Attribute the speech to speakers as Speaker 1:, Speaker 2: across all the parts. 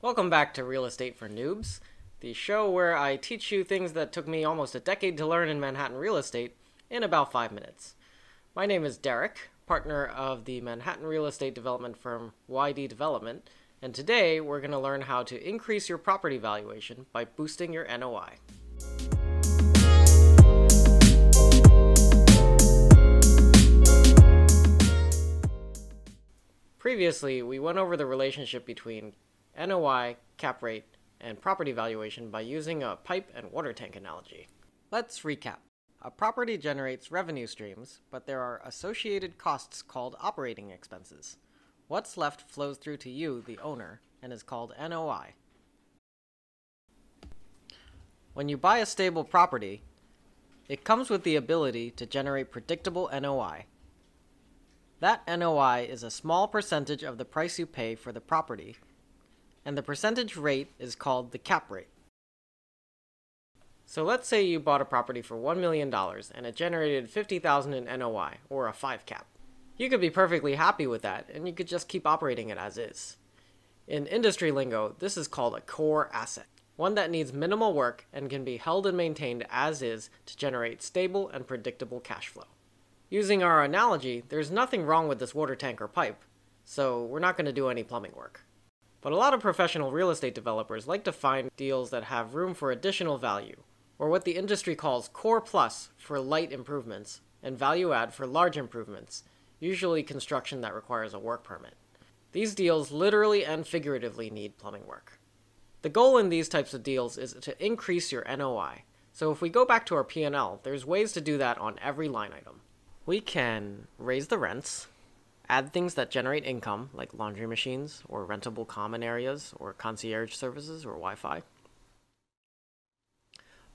Speaker 1: Welcome back to Real Estate for Noobs, the show where I teach you things that took me almost a decade to learn in Manhattan real estate in about five minutes. My name is Derek, partner of the Manhattan real estate development firm YD Development, and today we're going to learn how to increase your property valuation by boosting your NOI. Previously, we went over the relationship between NOI, cap rate, and property valuation by using a pipe and water tank analogy. Let's recap. A property generates revenue streams, but there are associated costs called operating expenses. What's left flows through to you, the owner, and is called NOI. When you buy a stable property, it comes with the ability to generate predictable NOI. That NOI is a small percentage of the price you pay for the property and the percentage rate is called the cap rate. So let's say you bought a property for $1 million and it generated 50,000 in NOI, or a 5 cap. You could be perfectly happy with that, and you could just keep operating it as is. In industry lingo, this is called a core asset, one that needs minimal work and can be held and maintained as is to generate stable and predictable cash flow. Using our analogy, there's nothing wrong with this water tank or pipe, so we're not going to do any plumbing work. But a lot of professional real estate developers like to find deals that have room for additional value, or what the industry calls core plus for light improvements and value add for large improvements, usually construction that requires a work permit. These deals literally and figuratively need plumbing work. The goal in these types of deals is to increase your NOI. So if we go back to our P&L, there's ways to do that on every line item. We can raise the rents, Add things that generate income, like laundry machines, or rentable common areas, or concierge services, or Wi Fi.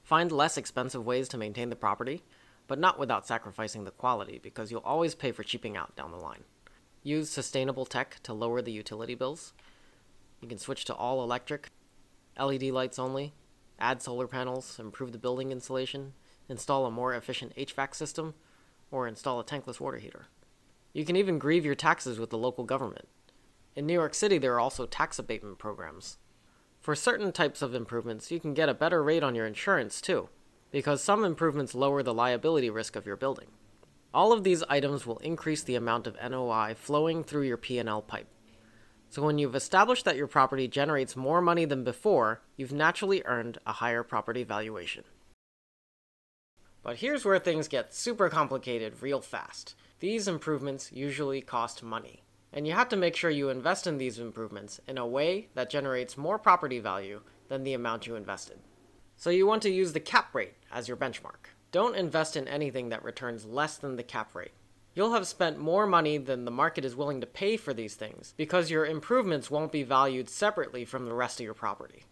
Speaker 1: Find less expensive ways to maintain the property, but not without sacrificing the quality, because you'll always pay for cheaping out down the line. Use sustainable tech to lower the utility bills. You can switch to all electric, LED lights only, add solar panels, improve the building insulation, install a more efficient HVAC system, or install a tankless water heater. You can even grieve your taxes with the local government. In New York City, there are also tax abatement programs. For certain types of improvements, you can get a better rate on your insurance too, because some improvements lower the liability risk of your building. All of these items will increase the amount of NOI flowing through your P&L pipe. So when you've established that your property generates more money than before, you've naturally earned a higher property valuation. But here's where things get super complicated real fast. These improvements usually cost money, and you have to make sure you invest in these improvements in a way that generates more property value than the amount you invested. So you want to use the cap rate as your benchmark. Don't invest in anything that returns less than the cap rate. You'll have spent more money than the market is willing to pay for these things because your improvements won't be valued separately from the rest of your property.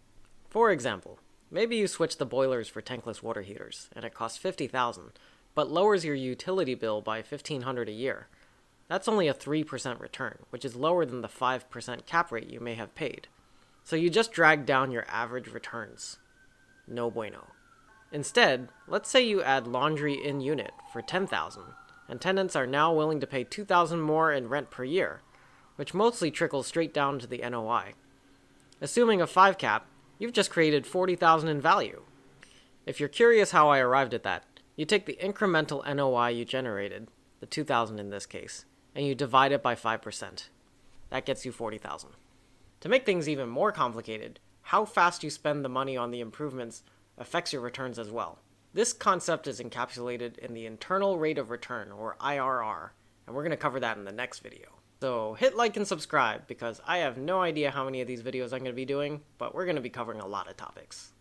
Speaker 1: For example, maybe you switch the boilers for tankless water heaters and it costs 50,000, but lowers your utility bill by 1500 a year. That's only a 3% return, which is lower than the 5% cap rate you may have paid. So you just drag down your average returns. No bueno. Instead, let's say you add laundry in unit for 10,000 and tenants are now willing to pay 2,000 more in rent per year, which mostly trickles straight down to the NOI. Assuming a 5 cap, you've just created 40,000 in value. If you're curious how I arrived at that, you take the incremental NOI you generated, the 2000 in this case, and you divide it by 5%. That gets you 40,000. To make things even more complicated, how fast you spend the money on the improvements affects your returns as well. This concept is encapsulated in the internal rate of return, or IRR, and we're going to cover that in the next video. So hit like and subscribe because I have no idea how many of these videos I'm going to be doing, but we're going to be covering a lot of topics.